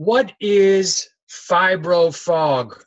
What is fibro fog?